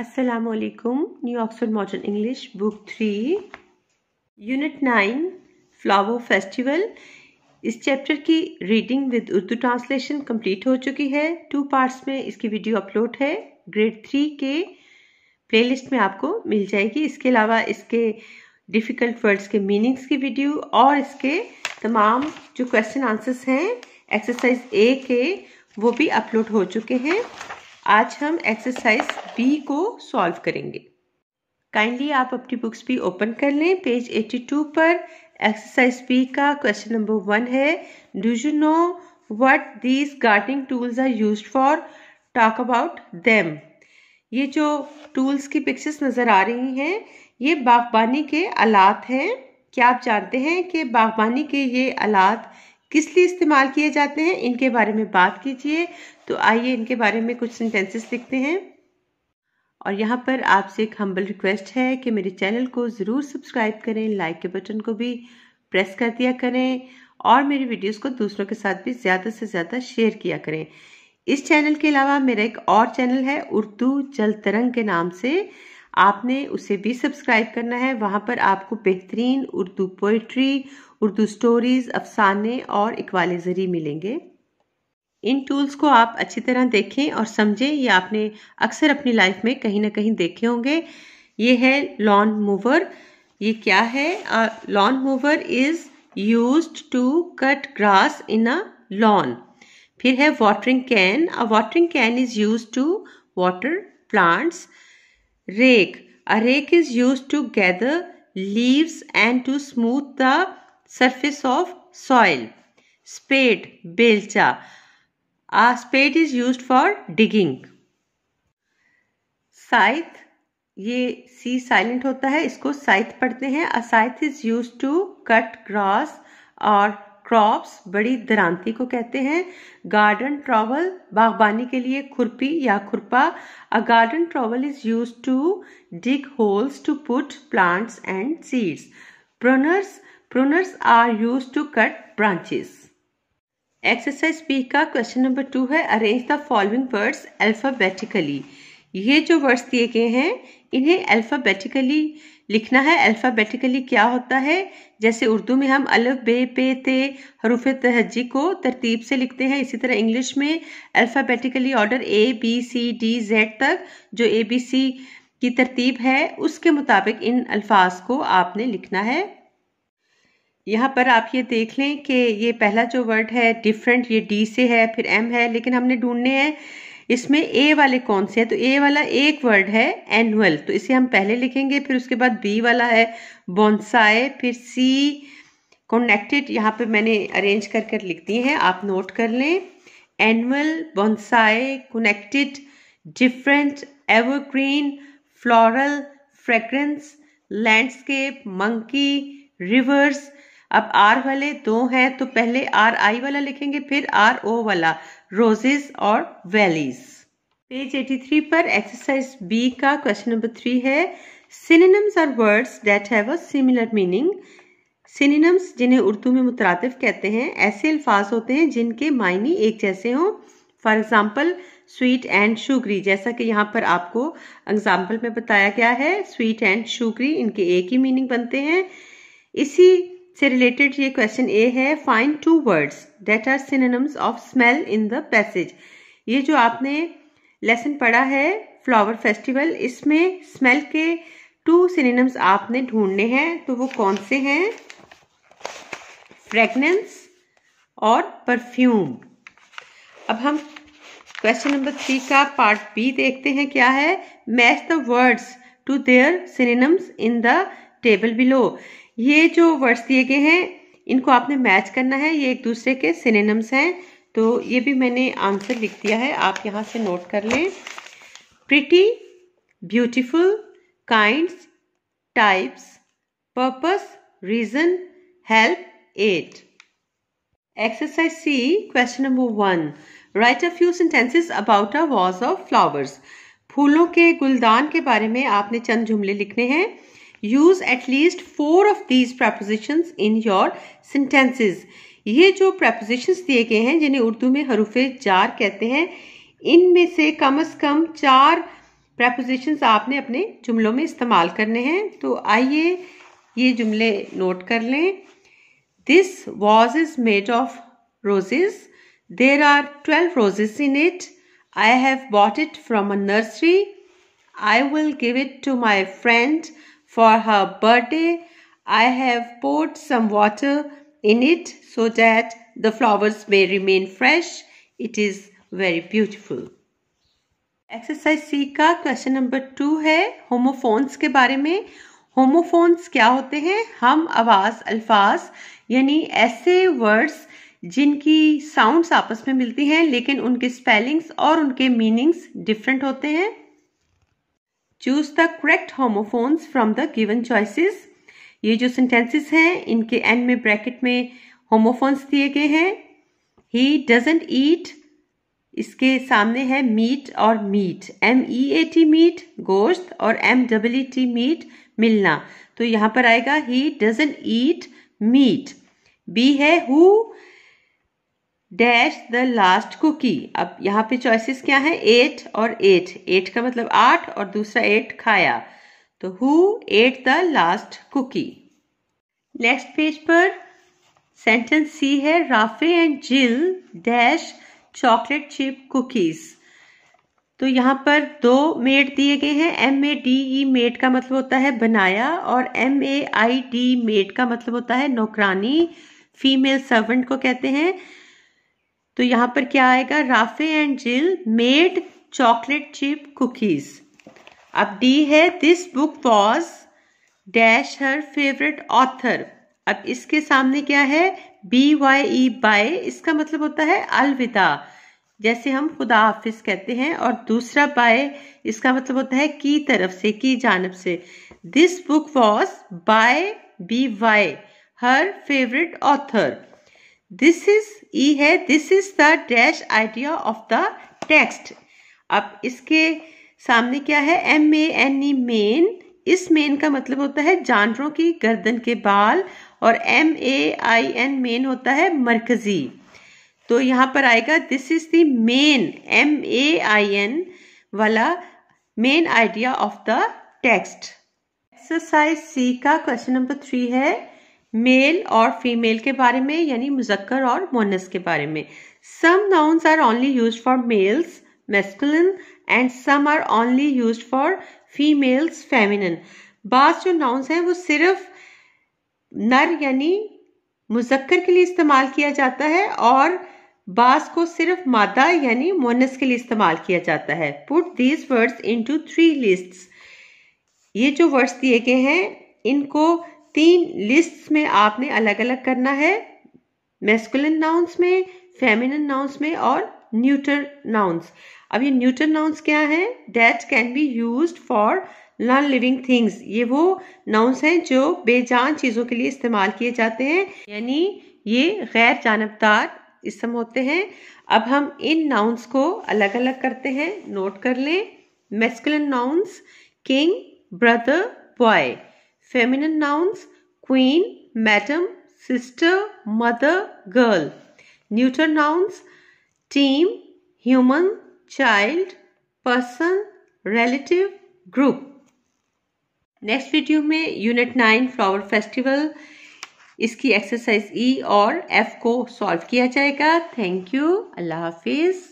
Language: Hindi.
असलकुम new Oxford modern English book three unit nine flower festival इस चैप्टर की reading with Urdu translation complete हो चुकी है। टू पार्ट्स में इसकी वीडियो अपलोड है। ग्रेड थ्री के प्लेलिस्ट में आपको मिल जाएगी। इसके अलावा इसके डिफ़िकल्ट वर्ड्स के मीनिंग्स की वीडियो और इसके तमाम जो क्वेश्चन आंसर्स हैं एक्सरसाइज ए के, वो भी अपलोड हो चुके हैं। आज हम एक्सरसाइज बी को सॉल्व करेंगे। काइंडली आप अपनी बुक्स भी ओपन कर लें। पेज 82 पर एक्सरसाइज बी का क्वेश्चन नंबर वन है। Do you know what these gardening tools are used for talk about them ये जो टूल्स की पिक्चर्स नज़र आ रही हैं, ये बागबानी के आलात हैं। क्या आप जानते हैं कि बागबानी के ये आलात किस लिए इस्तेमाल किए जाते हैं? इनके बारे में बात कीजिए। तो आइए इनके बारे में कुछ सेंटेंसेस लिखते हैं। और यहाँ पर आपसे एक हम्बल रिक्वेस्ट है कि मेरे चैनल को ज़रूर सब्सक्राइब करें लाइक के बटन को भी प्रेस कर दिया करें और मेरी वीडियोस को दूसरों के साथ भी ज़्यादा से ज़्यादा शेयर किया करें। इस चैनल के अलावा मेरा एक और चैनल है, उर्दू जल तरंग के नाम से। आपने उसे भी सब्सक्राइब करना है। वहाँ पर आपको बेहतरीन उर्दू पोइट्री उर्दू स्टोरीज अफसाने और इकवाले ज़री मिलेंगे। इन टूल्स को आप अच्छी तरह देखें और समझें ये आपने अक्सर अपनी लाइफ में कहीं ना कहीं देखे होंगे। ये है लॉन मूवर ये क्या है? Lawn mower is used to cut grass in a lawn फिर है watering can a watering can is used to water plants rake. A rake is used to gather leaves and to smooth the surface of soil. Spade, belcha. A spade is used for digging. Scythe, ये सी साइलेंट होता है इसको साइथ पढ़ते हैं। A scythe is used to cut grass और क्रॉप्स बड़ी दरांती को कहते हैं। गार्डन ट्रॉवल बागबानी के लिए खुरपी या खुरपा। A garden trowel is used to dig holes to put plants and seeds pruners pruners are used to cut branches exercise B का क्वेश्चन नंबर टू है. Arrange the following words alphabetically ये जो वर्ड्स दिए गए हैं, इन्हें अल्फाबेटिकली लिखना है. अल्फ़ाबेटिकली क्या होता है? जैसे उर्दू में हम अलफ, बे, पे, ते, हरूफ तहजी को तरतीब से लिखते हैं. इसी तरह इंग्लिश में alphabetically order A B C D Z तक जो ए बी सी की तरतीब है, उसके मुताबिक इन अल्फाज को आपने लिखना है. यहाँ पर आप ये देख लें कि ये पहला जो वर्ड है डिफरेंट ये डी से है, फिर एम है, लेकिन हमने ढूँढने हैं, इसमें ए वाले कौन से हैं? तो ए वाला एक वर्ड है एनुअल तो इसे हम पहले लिखेंगे, फिर उसके बाद बी वाला है बोनसाए फिर सी कनेक्टेड यहाँ पे मैंने अरेंज कर कर लिख दिए हैं, आप नोट कर लें. Annual bonsai connected different evergreen floral fragrance landscape monkey rivers अब आर वाले दो हैं तो पहले आर आई वाला लिखेंगे, फिर आर ओ वाला रोजेस और वैलीज पेज 83 पर एक्सरसाइज बी का क्वेश्चन नंबर थ्री है। Synonyms are words that have a similar meaning synonyms जिन्हें उर्दू में मुतरतफ कहते हैं, ऐसे अल्फाज होते हैं जिनके मायने एक जैसे हों। For example sweet and sugary जैसा कि यहाँ पर आपको एग्ज़ाम्पल में बताया गया है स्वीट एंड शुगरी इनके एक ही मीनिंग बनते हैं। इसी से रिलेटेड ये क्वेश्चन ए है find two words that are synonyms of smell in the passage ये जो आपने लेसन पढ़ा है फ्लावर फेस्टिवल इसमें स्मेल के टू सिनेम्स आपने ढूँढने हैं तो वो कौन से हैं? फ्रेगनेंस और परफ्यूम अब हम क्वेश्चन नंबर थ्री का पार्ट बी देखते हैं, क्या है? Match the words to their synonyms in the table below ये जो वर्ड्स दिए गए हैं, इनको आपने मैच करना है। ये एक दूसरे के सिनेम्स हैं। तो ये भी मैंने आंसर लिख दिया है। आप यहाँ से नोट कर लें। Pretty beautiful kinds types purpose reason help aid exercise C question number one write a few sentences about a vase of flowers फूलों के गुलदान के बारे में आपने चंद जुमले लिखने हैं। Use at least four of these prepositions in your sentences ये जो प्रपोजिशंस दिए गए हैं, जिन्हें उर्दू में हरूफ जार कहते हैं, इनमें से कम अज कम चार प्रपोजिशंस आपने अपने जुमलों में इस्तेमाल करने हैं। तो आइए ये जुमले नोट कर लें। This vase is made of roses there are twelve roses in it I have bought it from a nursery I will give it to my friend for her birthday I have poured some water in it so that the flowers may remain fresh. It is very beautiful. Exercise C का क्वेश्चन नंबर टू है होमोफोन्स के बारे में होमोफोन्स क्या होते हैं हम आवाज़, अल्फाज, यानी ऐसे वर्ड्स जिनकी साउंड्स आपस में मिलती हैं, लेकिन उनके स्पेलिंग्स और उनके मीनिंग्स डिफरेंट होते हैं choose the correct homophones from the given choices ये जो सेंटेंसेस हैं, इनके एंड में ब्रैकेट में होमोफोन्स दिए गए हैं। ही डजेंट ईट इसके सामने है मीट और meet M E A T meat गोश्त और एम डब्ल्यू टी मीट मिलना। तो यहाँ पर आएगा he doesn't eat meat B है who dash the last cookie अब यहाँ पे चॉइसेस क्या है? एट और एट एट का मतलब आठ और दूसरा एट खाया। तो who ate the last cookie next page पर सेंटेंस सी है Rafe and Jill dash chocolate chip cookies तो यहाँ पर दो मेड दिए गए हैं। M A D E made का मतलब होता है बनाया और M A I D maid का मतलब होता है नौकरानी फीमेल सर्वेंट को कहते हैं। तो यहाँ पर क्या आएगा? Rafe and Jill made chocolate chip cookies. अब डी है this book was dash her favourite author अब इसके सामने क्या है? बी वाई ई बाय इसका मतलब होता है अलविदा। जैसे हम खुदा हाफिज कहते हैं और दूसरा बाय इसका मतलब होता है की तरफ़ से, की जानब से। This book was by B Y her favourite author this is E है this is the dash idea of the text अब इसके सामने क्या है? M A N E main इस मेन का मतलब होता है जानवरों की गर्दन के बाल और M A I N main होता है मरकजी। तो यहाँ पर आएगा this is the main M A I N वाला main idea of the text exercise C का क्वेश्चन नंबर थ्री है। मेल और फीमेल के बारे में, यानी मुजक्कर और मोनस के बारे में। Some nouns are only use for males masculine and some are only use for females feminine बास जो नाउन्स हैं, वो सिर्फ़ नर, यानी मुजक्कर के लिए इस्तेमाल किया जाता है, और बास को सिर्फ़ मादा, यानी मोनस के लिए इस्तेमाल किया जाता है। Put these words into three lists ये जो वर्ड्स दिए गए हैं, इनको तीन लिस्ट्स में आपने अलग अलग करना है। मेस्कुलिन नाउंस में फेमिनन नाउंस में और न्यूटर नाउंस अब ये न्यूटर नाउंस क्या है? That can be use for non living things ये वो नाउंस हैं जो बेजान चीज़ों के लिए इस्तेमाल किए जाते हैं। यानी ये गैर जानबदार इसम होते हैं। अब हम इन नाउंस को अलग अलग करते हैं। नोट कर लें। Masculine nouns king brother boy feminine nouns queen madam sister mother girl neuter nouns team human child person relative group next video में यूनिट नाइन फ्लावर फेस्टिवल इसकी एक्सरसाइज ई और एफ़ को सॉल्व किया जाएगा. थैंक यू अल्लाह हाफिज़.